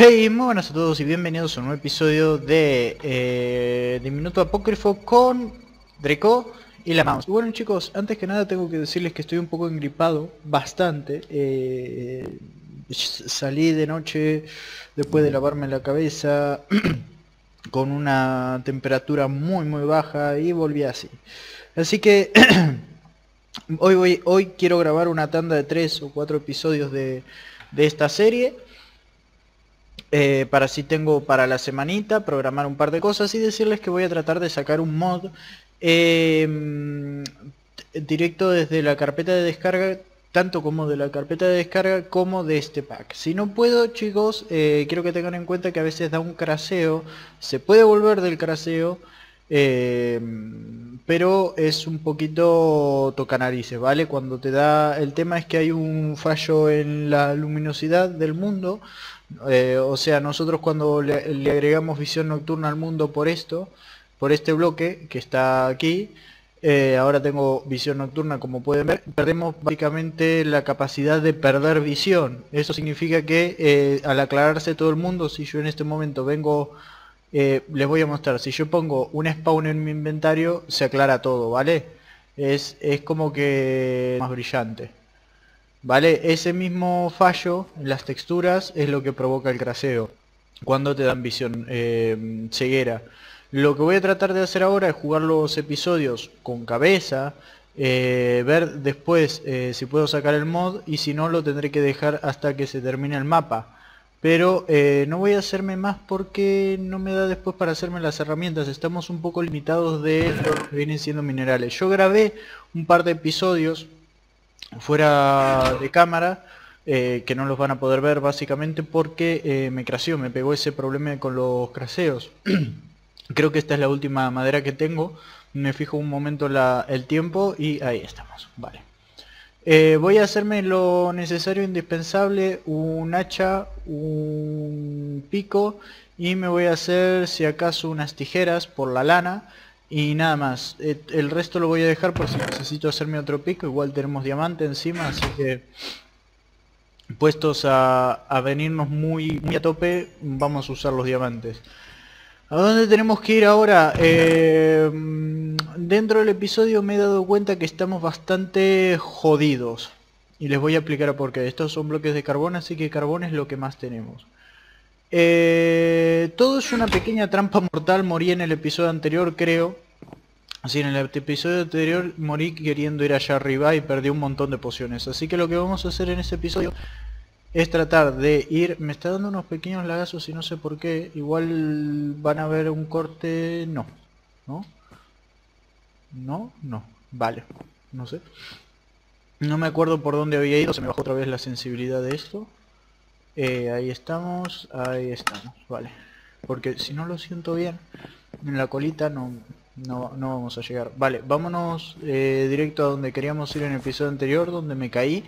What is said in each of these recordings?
Hey, muy buenas a todos y bienvenidos a un nuevo episodio de eh, Apócrifo con Draco y la mouse. Bueno chicos, antes que nada tengo que decirles que estoy un poco engripado, bastante. Eh, salí de noche después de lavarme la cabeza con una temperatura muy muy baja y volví así. Así que hoy, hoy quiero grabar una tanda de tres o cuatro episodios de, de esta serie. Eh, para si tengo para la semanita, programar un par de cosas y decirles que voy a tratar de sacar un mod em, directo desde la carpeta de descarga, tanto como de la carpeta de descarga como de este pack. Si no puedo, chicos, eh, quiero que tengan en cuenta que a veces da un craseo, se puede volver del craseo, em, pero es un poquito tocanarices, ¿vale? Cuando te da... El tema es que hay un fallo en la luminosidad del mundo, eh, o sea, nosotros cuando le, agregamos visión nocturna al mundo por esto, por este bloque que está aquí, eh, ahora tengo visión nocturna como pueden ver, perdemos básicamente la capacidad de perder visión. Eso significa que eh, al aclararse todo el mundo, si yo en este momento vengo, les voy a mostrar, si yo pongo un spawn en mi inventario, se aclara todo, ¿vale? Es, es como que más brillante. ¿Vale? Ese mismo fallo en las texturas es lo que provoca el craseo. Cuando te dan visión eh, ceguera. Lo que voy a tratar de hacer ahora es jugar los episodios con cabeza. Eh, ver después eh, si puedo sacar el mod y si no lo tendré que dejar hasta que se termine el mapa. Pero no voy a hacerme más porque no me da después para hacerme las herramientas. Estamos un poco limitados de lo que vienen siendo minerales. Yo grabé un par de episodios fuera de cámara eh, que no los van a poder ver básicamente porque eh, me craseó, me pegó ese problema con los craseos. Creo que esta es la última madera que tengo. Me fijo un momento el tiempo y ahí estamos. Vale. Eh, voy a hacerme lo necesario indispensable, un hacha, un pico y me voy a hacer si acaso unas tijeras por la lana y nada más, eh, el resto lo voy a dejar por si necesito hacerme otro pico, igual tenemos diamante encima, así que puestos a, venirnos muy, muy, a tope, vamos a usar los diamantes. ¿A dónde tenemos que ir ahora? Eh, dentro del episodio me he dado cuenta que estamos bastante jodidos. Y les voy a explicar por qué. Estos son bloques de carbón, así que carbón es lo que más tenemos. Eh, todo es una pequeña trampa mortal, morí en el episodio anterior creo. Así en el episodio anterior morí queriendo ir allá arriba y perdí un montón de pociones. Así que lo que vamos a hacer en este episodio es tratar de ir... Me está dando unos pequeños lagazos y no sé por qué. Igual van a ver un corte... No. ¿No? No, no. Vale. No sé. No me acuerdo por dónde había ido. Se me bajó otra vez la sensibilidad de esto. Eh, ahí estamos, ahí estamos, vale. Porque si no lo siento bien, en la colita no, no, vamos a llegar. Vale, vámonos eh, directo a donde queríamos ir en el episodio anterior, donde me caí.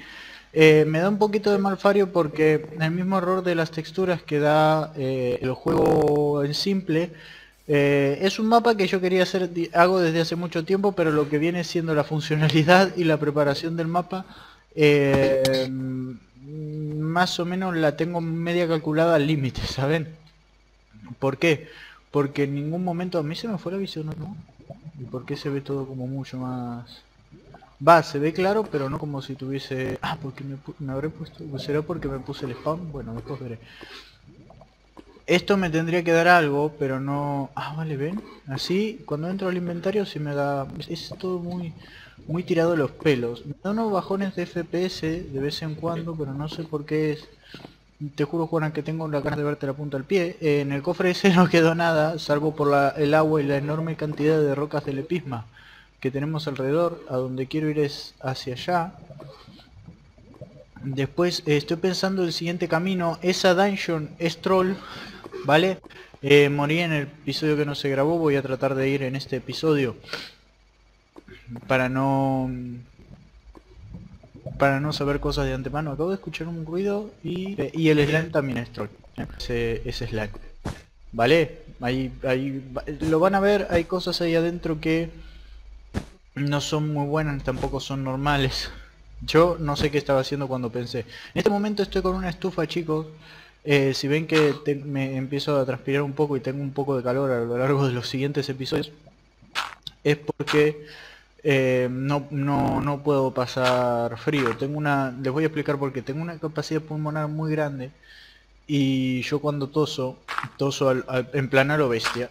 Eh, me da un poquito de malfario porque el mismo error de las texturas que da el juego en simple es un mapa que yo quería hacer, hago desde hace mucho tiempo, pero lo que viene siendo la funcionalidad y la preparación del mapa más o menos la tengo media calculada al límite, ¿saben? ¿Por qué? Porque en ningún momento a mí se me fue la visión, ¿no? ¿Y por qué se ve todo como mucho más...? Va, se ve claro, pero no como si tuviese... Ah, porque me, habré puesto... ¿Será porque me puse el spawn? Bueno, después veré. Esto me tendría que dar algo, pero no... Ah, vale, ¿ven? Así, cuando entro al inventario se me da... Es todo muy muy tirado los pelos. Me da unos bajones de FPS de vez en cuando, pero no sé por qué es. Te juro, Juana, que tengo la ganas de verte la punta al pie. en el cofre ese no quedó nada, salvo por el agua y la enorme cantidad de rocas del episma que tenemos alrededor. A donde quiero ir es hacia allá. Después eh, estoy pensando el siguiente camino. Esa dungeon es troll, ¿vale? Eh, morí en el episodio que no se grabó, voy a tratar de ir en este episodio para no para no saber cosas de antemano. Acabo de escuchar un ruido y, y el slime también es troll. Ese, ese slime. ¿Vale? Ahí, ahí lo van a ver, hay cosas ahí adentro que no son muy buenas, tampoco son normales. Yo no sé qué estaba haciendo cuando pensé. En este momento estoy con una estufa, chicos. Eh, si ven que me empiezo a transpirar un poco y tengo un poco de calor a lo largo de los siguientes episodios, es porque eh, no, no, no, puedo pasar frío. Tengo una, les voy a explicar por qué. Tengo una capacidad pulmonar muy grande y yo cuando toso, toso al, en plan a lo bestia.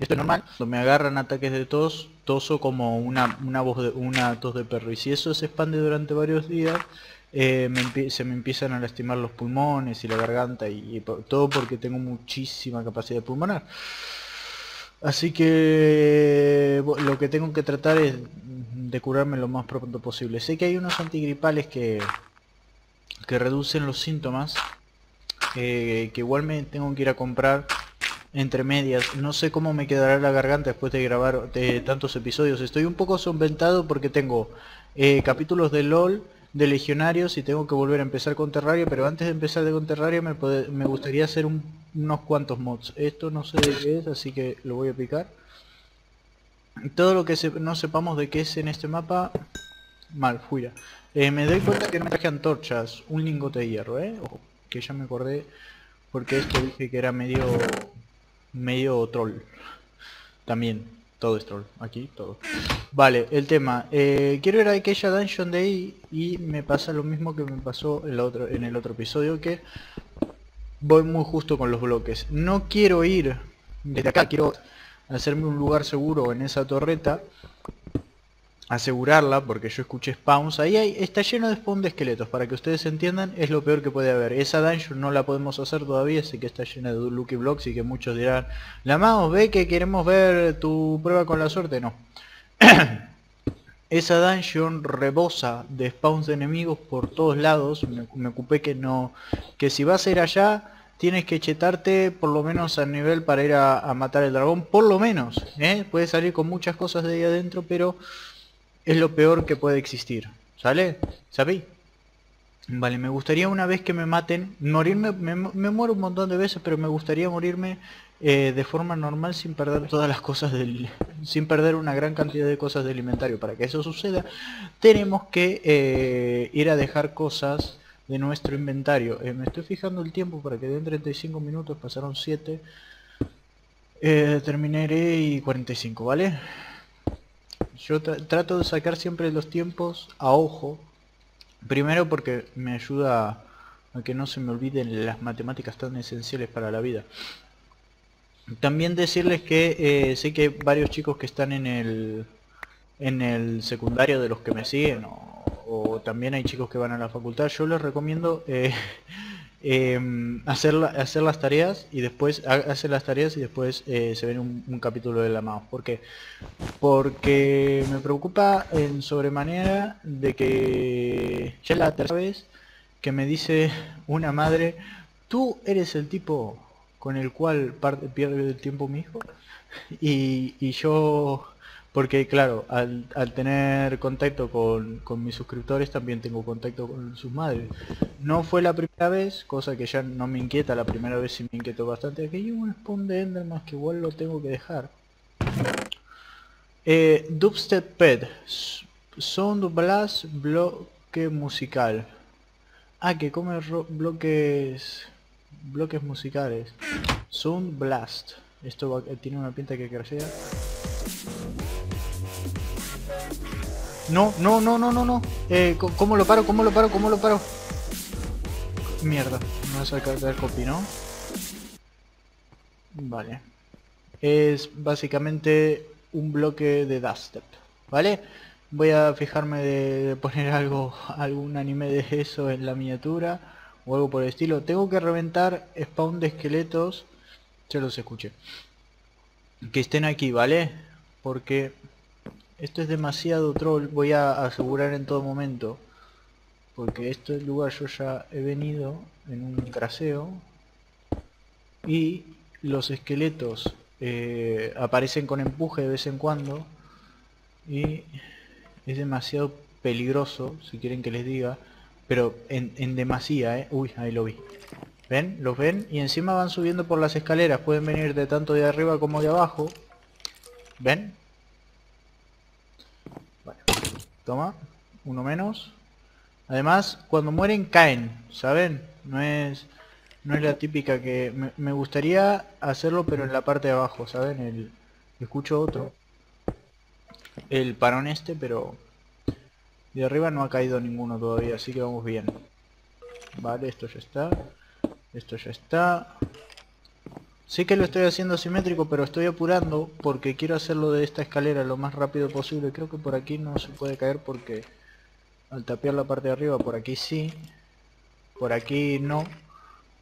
Esto es normal. Cuando me agarran ataques de tos, toso como una, una voz de una tos de perro. Y si eso se expande durante varios días, eh, se me empiezan a lastimar los pulmones y la garganta y, todo porque tengo muchísima capacidad pulmonar. Así que lo que tengo que tratar es de curarme lo más pronto posible. Sé que hay unos antigripales que, que reducen los síntomas, eh, que igual me tengo que ir a comprar entre medias. No sé cómo me quedará la garganta después de grabar tantos episodios. Estoy un poco solventado porque tengo eh, capítulos de LOL de legionarios y tengo que volver a empezar con Terraria, pero antes de empezar de con Terraria me, me gustaría hacer unos cuantos mods. Esto no sé de qué es, así que lo voy a picar. Todo lo que no sepamos de qué es en este mapa, mal, fuera. Eh, me doy cuenta que no me traje antorchas, un lingote de hierro, ¿eh? Que ya me acordé porque esto dije que era medio medio troll. También. Todo es troll, aquí todo. Vale, el tema. Eh, quiero ir a aquella dungeon de ahí y me pasa lo mismo que me pasó el otro, en el otro episodio, que voy muy justo con los bloques. No quiero ir desde acá, quiero hacerme un lugar seguro en esa torreta asegurarla, porque yo escuché spawns, ahí hay, está lleno de spawn de esqueletos, para que ustedes entiendan, es lo peor que puede haber. Esa dungeon no la podemos hacer todavía, sé que está llena de lucky blocks y que muchos dirán, la mouse, ve que queremos ver tu prueba con la suerte, no. Esa dungeon rebosa de spawns de enemigos por todos lados, me, ocupé que no, que si vas a ir allá, tienes que chetarte por lo menos a nivel para ir a, matar el dragón, por lo menos, ¿eh? puedes salir con muchas cosas de ahí adentro, pero es lo peor que puede existir. ¿Sale? ¿Sabéis? Vale, me gustaría una vez que me maten, morirme, me, muero un montón de veces, pero me gustaría morirme eh, de forma normal sin perder todas las cosas del... sin perder una gran cantidad de cosas del inventario. Para que eso suceda, tenemos que eh, ir a dejar cosas de nuestro inventario. Eh, me estoy fijando el tiempo para que den 35 minutos, pasaron 7. terminaré y 45, ¿vale? Yo trato de sacar siempre los tiempos a ojo. Primero porque me ayuda a que no se me olviden las matemáticas tan esenciales para la vida. También decirles que eh, sé que varios chicos que están en el en el secundario de los que me siguen o, también hay chicos que van a la facultad yo les recomiendo eh, Em, hacer, hacer las tareas y después hacer las tareas y después eh, se ven un, capítulo de la mouse. ¿Por qué? Porque me preocupa en sobremanera de que ya la tercera vez que me dice una madre, tú eres el tipo con el cual pierde el tiempo mi hijo y, y yo porque claro, al, tener contacto con, mis suscriptores también tengo contacto con sus madres. No fue la primera vez, cosa que ya no me inquieta, la primera vez sí me inquietó bastante. Aquí hay un spawn de Enderman que igual lo tengo que dejar. Eh, Dubstep Pet. Sound Blast bloque musical. Ah, que come bloques bloques musicales. Sound Blast. Esto tiene una pinta que crecía. No, no, no, no, no, no. Eh, ¿Cómo lo paro? ¿Cómo lo paro? ¿Cómo lo paro? Mierda, no vas a cargar copy, ¿no? Vale. Es básicamente un bloque de dubstep, ¿vale? Voy a fijarme de poner algo, algún anime de eso en la miniatura o algo por el estilo. Tengo que reventar spawn de esqueletos. Ya los escuché. Que estén aquí, ¿vale? Porque esto es demasiado troll, voy a asegurar en todo momento. Porque este lugar yo ya he venido en un craseo. Y los esqueletos eh, aparecen con empuje de vez en cuando. Y es demasiado peligroso, si quieren que les diga. Pero en, en demasía, ¿eh? Uy, ahí lo vi. ¿Ven? ¿Los ven? Y encima van subiendo por las escaleras. Pueden venir de tanto de arriba como de abajo. ¿Ven? Toma, uno menos. Además, cuando mueren caen, ¿saben? No es... no es la típica que... Me, gustaría hacerlo pero en la parte de abajo, ¿saben? El, escucho otro. El parón este, pero... De arriba no ha caído ninguno todavía, así que vamos bien. Vale, esto ya está. Esto ya está. Sí que lo estoy haciendo simétrico, pero estoy apurando porque quiero hacerlo de esta escalera lo más rápido posible. Creo que por aquí no se puede caer porque al tapear la parte de arriba por aquí sí. Por aquí no,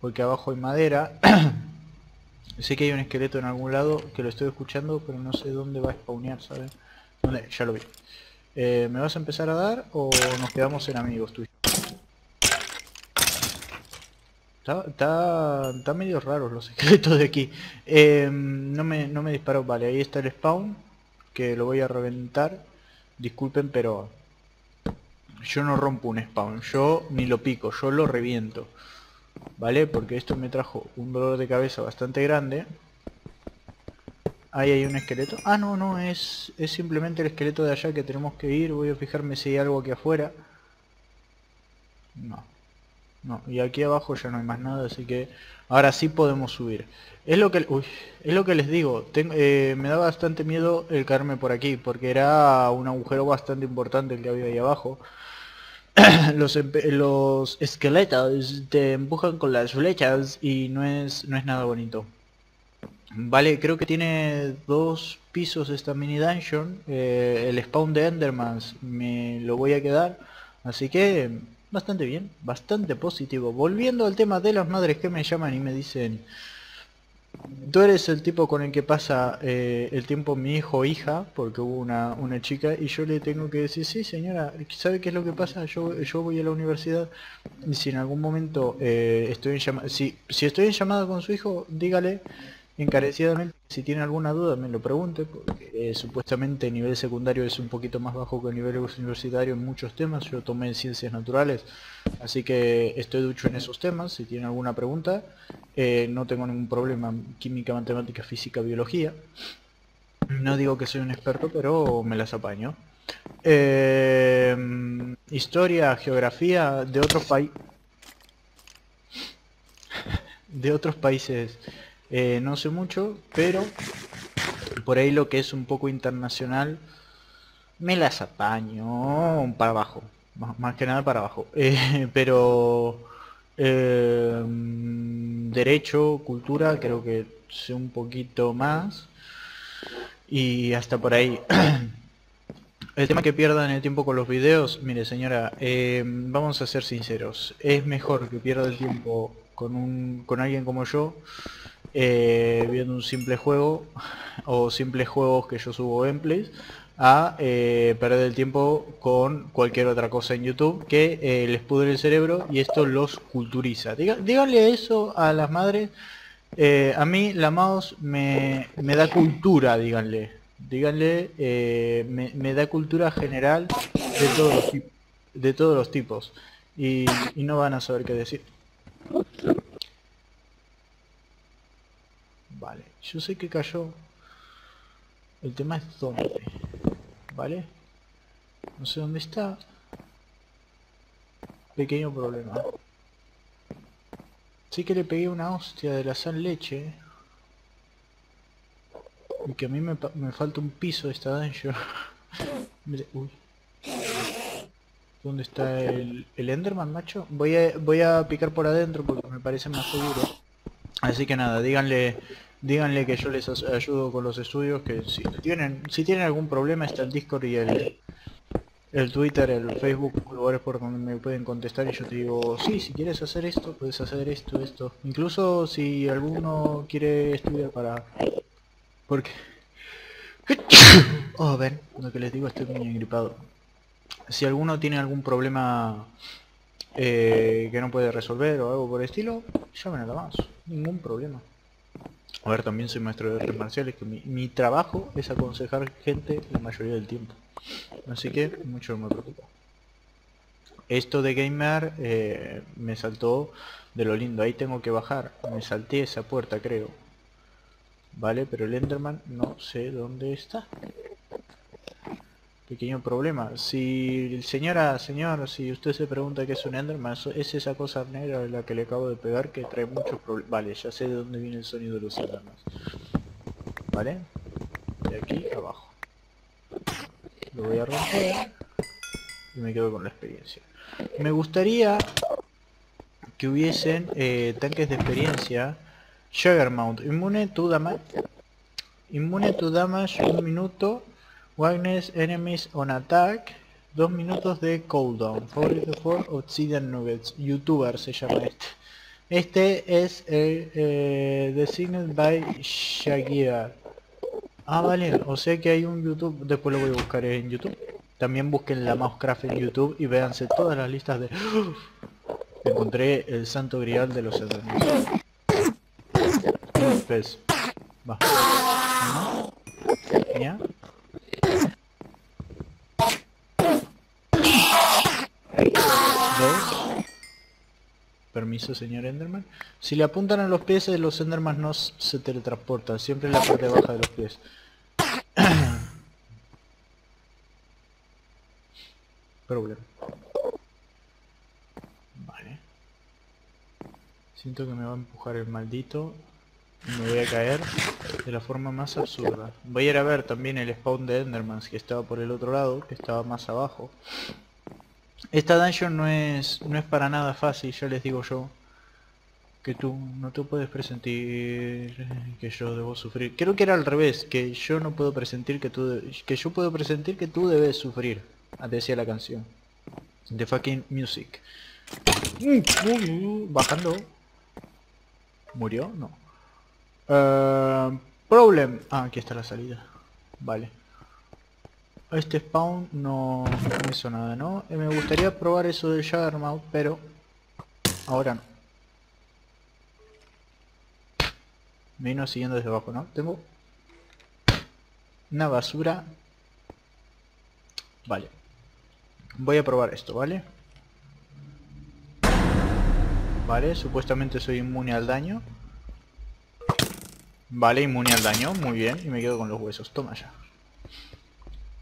porque abajo hay madera. sé que hay un esqueleto en algún lado que lo estoy escuchando, pero no sé dónde va a spawnear, ¿sabes? ¿Dónde? Ya lo vi. Eh, ¿Me vas a empezar a dar o nos quedamos en amigos tú? Está, está, medio raro los secretos de aquí. Em, no, me, no me. Vale, ahí está el spawn. Que lo voy a reventar. Disculpen, pero... Yo no rompo un spawn. Yo ni lo pico. Yo lo reviento. ¿Vale? Porque esto me trajo un dolor de cabeza bastante grande. Ahí hay un esqueleto. Ah, no, no. Es, es simplemente el esqueleto de allá que tenemos que ir. Voy a fijarme si hay algo aquí afuera. No. No, y aquí abajo ya no hay más nada, así que ahora sí podemos subir. Es lo que, es lo que les digo, eh, me da bastante miedo el caerme por aquí, porque era un agujero bastante importante el que había ahí abajo. los, los esqueletos te empujan con las flechas y no es, no es nada bonito. Vale, creo que tiene dos pisos esta mini dungeon. Eh, el spawn de Endermans me lo voy a quedar. Así que bastante bien, bastante positivo. Volviendo al tema de las madres que me llaman y me dicen, tú eres el tipo con el que pasa eh, el tiempo mi hijo o hija, porque hubo una, una, chica, y yo le tengo que decir, sí señora, ¿sabe qué es lo que pasa? Yo, yo voy a la universidad y si en algún momento eh, estoy en si, si estoy en llamada con su hijo, dígale encarecidamente si tiene alguna duda me lo pregunte porque eh, supuestamente el nivel secundario es un poquito más bajo que el nivel universitario en muchos temas. Yo tomé ciencias naturales así que estoy ducho en esos temas. Si tiene alguna pregunta eh, no tengo ningún problema química matemática física biología. No digo que soy un experto pero me las apaño. Eh, historia geografía de otros países de otros países eh, no sé mucho, pero por ahí lo que es un poco internacional me las apaño para abajo, más, que nada para abajo. Eh, pero eh, derecho, cultura, creo que sé un poquito más. Y hasta por ahí. El tema que pierdan el tiempo con los videos, mire señora, vamos a ser sinceros, es mejor que pierda el tiempo con, un, con alguien como yo eh, viendo un simple juego o simples juegos que yo subo gameplays a eh, perder el tiempo con cualquier otra cosa en YouTube que eh, les pudre el cerebro y esto los culturiza. díganle eso a las madres. a mí la mouse me, da cultura, díganle. Díganle, me, da cultura general de todos los, de todos los tipos. y no van a saber qué decir. Vale, yo sé que cayó. El tema es dónde. ¿Vale? No sé dónde está. Pequeño problema. Sí que le pegué una hostia de la sal leche. Y que a mí me, falta un piso de esta dungeon. Uy. ¿Dónde está el, el Enderman, macho? Voy a, voy a picar por adentro porque me parece más seguro. Así que nada, díganle díganle que yo les ayudo con los estudios, que si tienen, si tienen algún problema está el Discord y el, el Twitter, el Facebook, lugares por donde me pueden contestar y yo te digo, sí, si quieres hacer esto, puedes hacer esto, esto. Incluso si alguno quiere estudiar para... Porque... oh, ven, lo que les digo estoy muy engripado. Si alguno tiene algún problema eh, que no puede resolver o algo por el estilo, llamen a la más, ningún problema. A ver, también soy maestro de artes marciales, que mi, trabajo es aconsejar gente la mayoría del tiempo. Así que mucho no me preocupa. Esto de gamer eh, me saltó de lo lindo. Ahí tengo que bajar. Me salté esa puerta, creo. Vale, pero el Enderman no sé dónde está. Pequeño problema. Si señora, señor, si usted se pregunta qué es un Enderman, es esa cosa negra la que le acabo de pegar que trae muchos problemas. Vale, ya sé de dónde viene el sonido de los Enderman. ¿Vale? De aquí abajo. Lo voy a romper y me quedo con la experiencia. Me gustaría que hubiesen eh, tanques de experiencia Juggermount, inmune to damage inmune to damage un minuto Wagner's enemies on attack 2 minutos de cooldown for Obsidian Nuggets Youtuber se llama este este es el eh, Designated by Shagira Ah vale, o sea que hay un YouTube, después lo voy a buscar en YouTube También busquen la Mousecraft en YouTube y véanse todas las listas de... Encontré el santo grial de los eternos. Pez. Va. ¿Ya? Permiso, señor Enderman. Si le apuntan a los pies, eh, los Enderman no se teletransportan. Siempre en la parte baja de los pies. Problema. Siento que me va a empujar el maldito me voy a caer de la forma más absurda. Voy a ir a ver también el spawn de Endermans que estaba por el otro lado, que estaba más abajo. Esta dungeon no es, no es para nada fácil, ya les digo yo. Que tú no te puedes presentir que yo debo sufrir. Creo que era al revés, que yo no puedo presentir que tú... Que yo puedo presentir que tú debes sufrir. Decía la canción. The fucking music. Bajando. ¿Murió? No. Uh, problem. Ah, aquí está la salida. Vale. Este spawn no, no hizo nada, ¿no? Eh, me gustaría probar eso del Juggernaut, pero ahora no. Me vino siguiendo desde abajo, ¿no? Tengo una basura. Vale. Voy a probar esto, ¿vale? Vale, supuestamente soy inmune al daño. Vale, inmune al daño, muy bien. Y me quedo con los huesos, toma ya.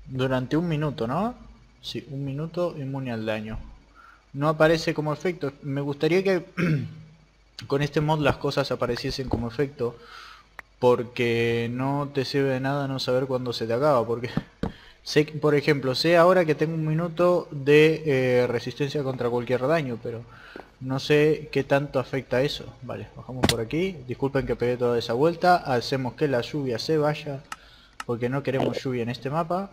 Durante un minuto, ¿no? Sí, un minuto inmune al daño. No aparece como efecto. Me gustaría que con este mod las cosas apareciesen como efecto. Porque no te sirve de nada no saber cuándo se te acaba. Porque, sé, por ejemplo, sé ahora que tengo un minuto de eh, resistencia contra cualquier daño. Pero no sé qué tanto afecta eso. Vale, bajamos por aquí. Disculpen que pegué toda esa vuelta. Hacemos que la lluvia se vaya. Porque no queremos lluvia en este mapa.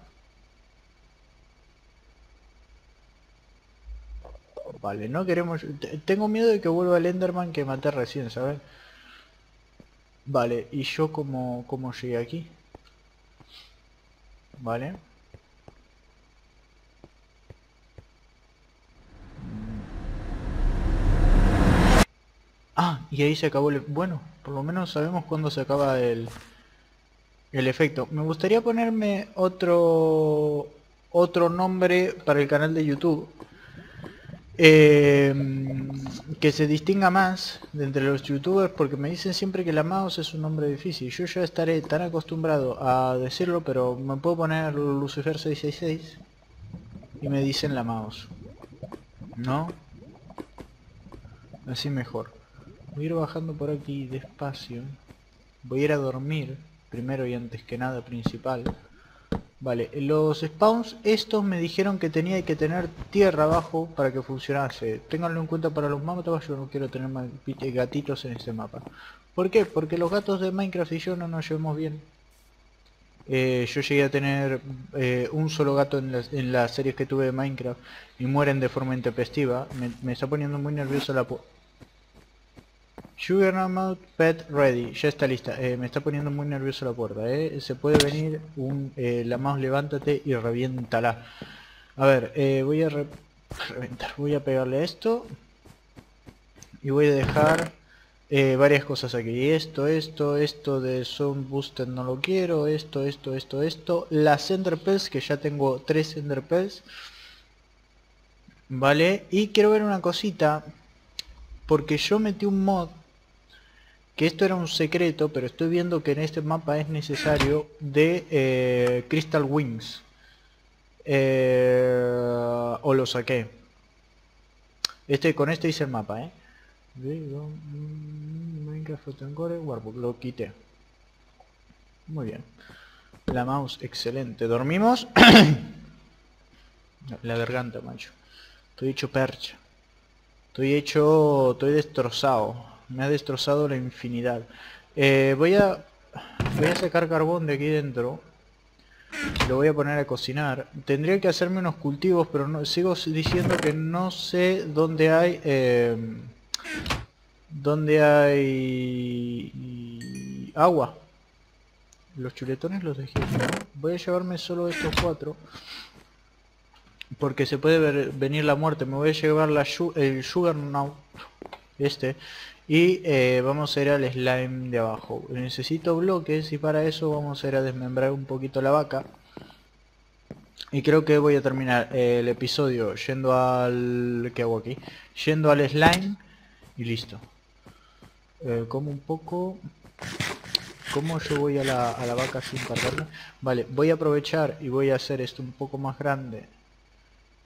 Vale, no queremos... Tengo miedo de que vuelva el Enderman que maté recién, ¿sabes? Vale, ¿y yo cómo, cómo llegué aquí? Vale. Ah, y ahí se acabó el... Bueno, por lo menos sabemos cuándo se acaba el... El efecto. Me gustaría ponerme otro... Otro nombre para el canal de YouTube. Em, que se distinga más de entre los youtubers porque me dicen siempre que la mouse es un nombre difícil. Yo ya estaré tan acostumbrado a decirlo, pero me puedo poner Lucifer 666 y me dicen la mouse. ¿No? Así mejor. Voy a ir bajando por aquí despacio. Voy a ir a dormir, primero y antes que nada principal. Vale, los spawns estos me dijeron que tenía que tener tierra abajo para que funcionase. Ténganlo en cuenta para los mapas, yo no quiero tener gatitos en este mapa. ¿Por qué? Porque los gatos de Minecraft y yo no nos llevamos bien. Eh, yo llegué a tener eh, un solo gato en las, series que tuve de Minecraft y mueren de forma intempestiva. Me está poniendo muy nervioso la... Juggernaut Pet Ready, ya está lista. Eh, me está poniendo muy nervioso la puerta, eh. Se puede venir un... Eh, la mouse levántate y reviéntala. A ver, eh, voy a reventar. Voy a pegarle esto. Y voy a dejar varias cosas aquí. Esto, esto, esto de Sound Booster no lo quiero. Esto, esto, esto, esto. Las Enderpells, que ya tengo tres Enderpells. Vale, y quiero ver una cosita. Porque yo metí un mod que esto era un secreto, pero estoy viendo que en este mapa es necesario de eh, Crystal Wings. Eh, o lo saqué. Este, con este hice el mapa, ¿eh? Warbook, lo quité. Muy bien. La mouse, excelente. ¿Dormimos? la garganta, macho. Estoy hecho percha. Estoy hecho... Estoy destrozado. Me ha destrozado la infinidad. Eh, voy a... Voy a sacar carbón de aquí dentro. Lo voy a poner a cocinar. Tendría que hacerme unos cultivos, pero no, sigo diciendo que no sé dónde hay... Eh, dónde hay... Agua. Los chuletones los dejé. Voy a llevarme solo estos cuatro. Porque se puede venir la muerte. Me voy a llevar la, el Sugar Now. Este. Y eh, vamos a ir al slime de abajo. Necesito bloques y para eso vamos a ir a desmembrar un poquito la vaca. Y creo que voy a terminar el episodio yendo al... ¿Qué hago aquí? Yendo al slime y listo. Eh, como un poco... ¿Cómo yo voy a la, a la vaca sin perderme? Vale, voy a aprovechar y voy a hacer esto un poco más grande.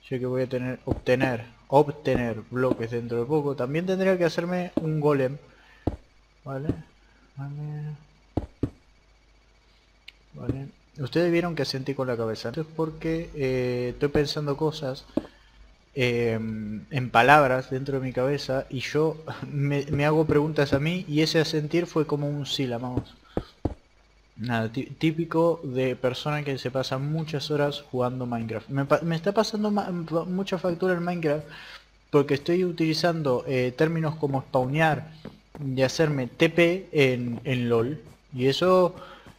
Ya que voy a tener, obtener, obtener bloques dentro de poco. También tendría que hacerme un golem. Vale. Vale. Ustedes vieron que sentí con la cabeza. Entonces porque eh, estoy pensando cosas Em, en palabras dentro de mi cabeza y yo me, hago preguntas a mí y ese asentir fue como un sílabo. Nada, típico de persona que se pasa muchas horas jugando Minecraft. Me, está pasando mucha factura en Minecraft porque estoy utilizando eh, términos como spawnear y hacerme TP en, en LOL. Y eso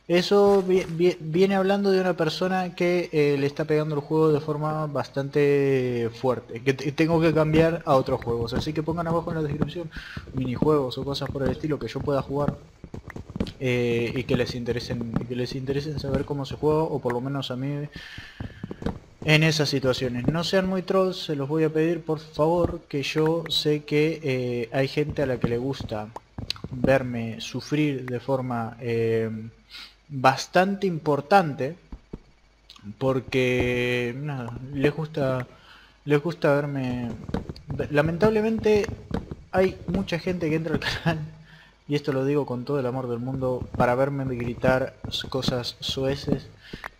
eso viene hablando de una persona que eh, le está pegando el juego de forma bastante fuerte. Que tengo que cambiar a otros juegos. Así que pongan abajo en la descripción minijuegos o cosas por el estilo que yo pueda jugar. Eh, y que les interesen que les interesen saber cómo se juega o por lo menos a mí en esas situaciones. No sean muy trolls se los voy a pedir por favor que yo sé que eh, hay gente a la que le gusta verme sufrir de forma bastante importante porque les gusta les gusta verme. Lamentablemente hay mucha gente que entra al canal y esto lo digo con todo el amor del mundo para verme gritar cosas sueces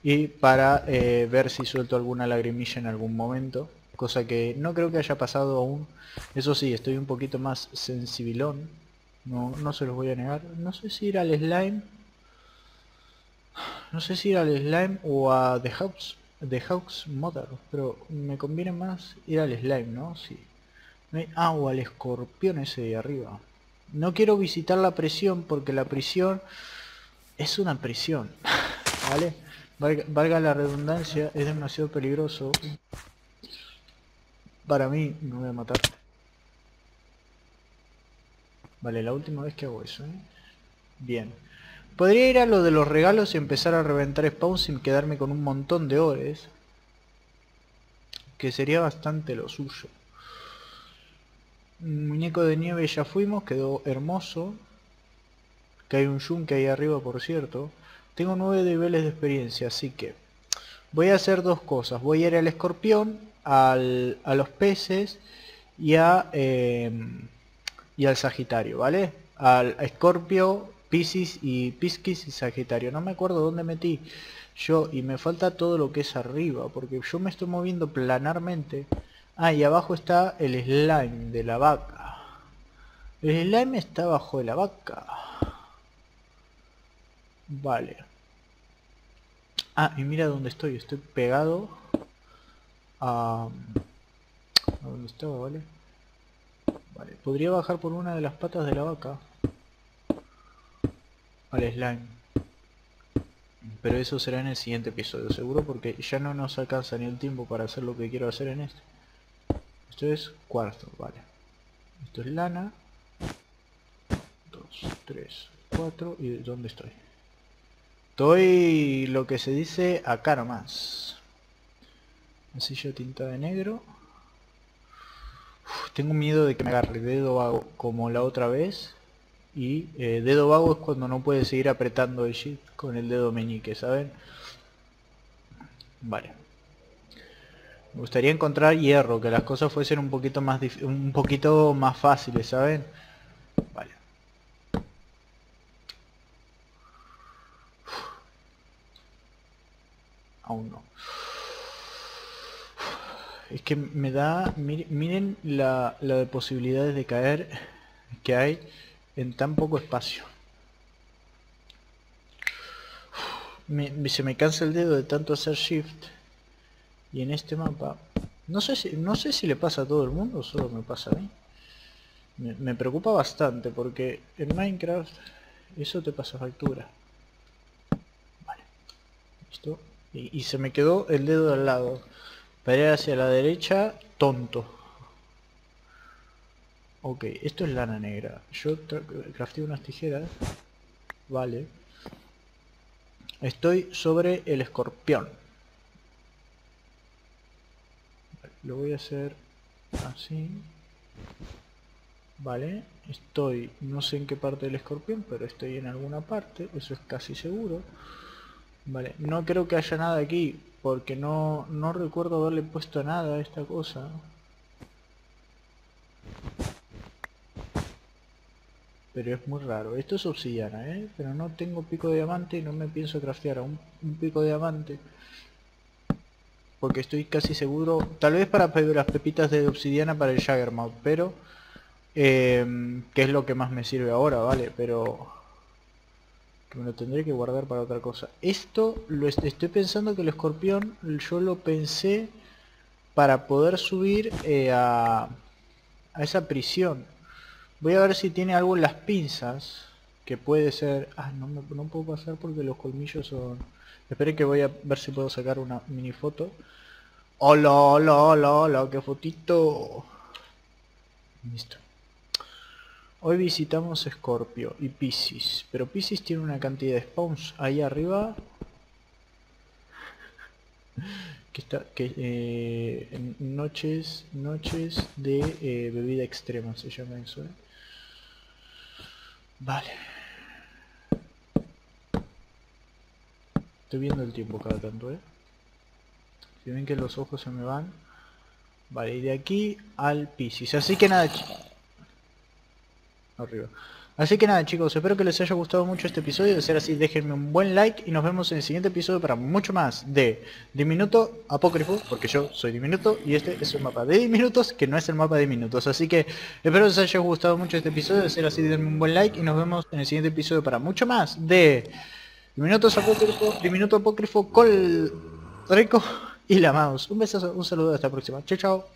y para eh, ver si suelto alguna lagrimilla en algún momento cosa que no creo que haya pasado aún eso sí estoy un poquito más sensibilón no, no se los voy a negar no sé si ir al slime no sé si ir al slime o a The House, The House Mother, pero me conviene más ir al slime, ¿no? Sí. Ah, o al escorpión ese de arriba. No quiero visitar la prisión porque la prisión es una prisión, ¿vale? Valga, la redundancia, es demasiado peligroso. Para mí, me voy a matar. Vale, la última vez que hago eso, ¿eh? Bien. Podría ir a lo de los regalos y empezar a reventar spawn sin quedarme con un montón de ores. Que sería bastante lo suyo. Muñeco de nieve ya fuimos, quedó hermoso. Que hay un yunque ahí arriba, por cierto. Tengo nueve niveles de experiencia, así que... Voy a hacer dos cosas. Voy a ir al escorpión, al, a los peces y, a, eh, y al sagitario, ¿vale? Al escorpio Piscis y Piscis y Sagitario. No me acuerdo dónde metí yo y me falta todo lo que es arriba porque yo me estoy moviendo planarmente. Ah, y abajo está el slime de la vaca. El slime está abajo de la vaca. Vale. Ah, y mira dónde estoy. Estoy pegado a... ¿A dónde estaba, vale? Vale, podría bajar por una de las patas de la vaca al slime. Pero eso será en el siguiente episodio, seguro, porque ya no nos alcanza ni el tiempo para hacer lo que quiero hacer en este. Esto es cuarzo, vale. Esto es lana. 2, 3, 4. ¿Y dónde estoy? Estoy lo que se dice acá nomás. Masilla tinta de negro. tengo miedo de que me agarre dedo como la otra vez y eh, dedo vago es cuando no puede seguir apretando el shift con el dedo meñique, ¿saben? Vale. Me gustaría encontrar hierro, que las cosas fuesen un poquito más un poquito más fáciles, ¿saben? Vale. Aún no. Es que me da... Miren la, la de posibilidades de caer que hay en tan poco espacio. se me cansa el dedo de tanto hacer shift. Y en este mapa... No sé si, no sé si le pasa a todo el mundo o solo me pasa a mí. Me, preocupa bastante porque en Minecraft eso te pasa factura. Vale. Listo. Y, se me quedó el dedo al lado. Para ir hacia la derecha, tonto. Ok, esto es lana negra. Yo crafteo unas tijeras. Vale. Estoy sobre el escorpión. Lo voy a hacer así. Vale, estoy, no sé en qué parte del escorpión, pero estoy en alguna parte, eso es casi seguro. Vale, no creo que haya nada aquí, porque no, no recuerdo haberle puesto nada a esta cosa. Pero es muy raro. Esto es obsidiana, ¿eh? Pero no tengo pico de diamante y no me pienso craftear un, un pico de diamante. Porque estoy casi seguro... Tal vez para las pepitas de obsidiana para el Jaggermouth, pero... Eh, que es lo que más me sirve ahora, ¿vale? Pero... Que me lo tendré que guardar para otra cosa. Esto, lo estoy pensando que el escorpión, yo lo pensé para poder subir eh, a, a esa prisión Voy a ver si tiene algo en las pinzas. Que puede ser... Ah, no, me, no puedo pasar porque los colmillos son... Esperen que voy a ver si puedo sacar una mini foto. ¡Hola, hola, hola, hola! ¡Qué fotito! Listo. Hoy visitamos Scorpio y Pisces. Pero Pisces tiene una cantidad de spawns ahí arriba que está que eh, noches noches de eh, bebida extrema se llama eso ¿eh? Vale. Estoy viendo el tiempo cada tanto, ¿eh? Si ven que los ojos se me van. Vale, y de aquí al Piscis. Así que nada... Arriba. Así que nada chicos, espero que les haya gustado mucho este episodio, de ser así déjenme un buen like y nos vemos en el siguiente episodio para mucho más de Diminuto Apócrifo, porque yo soy Diminuto y este es un mapa de diminutos que no es el mapa de minutos, así que espero que les haya gustado mucho este episodio, de ser así denme un buen like y nos vemos en el siguiente episodio para mucho más de Diminutos Apócrifo, Diminuto Apócrifo, Col Rico y la mouse. Un beso, un saludo, hasta la próxima. Chao, chao.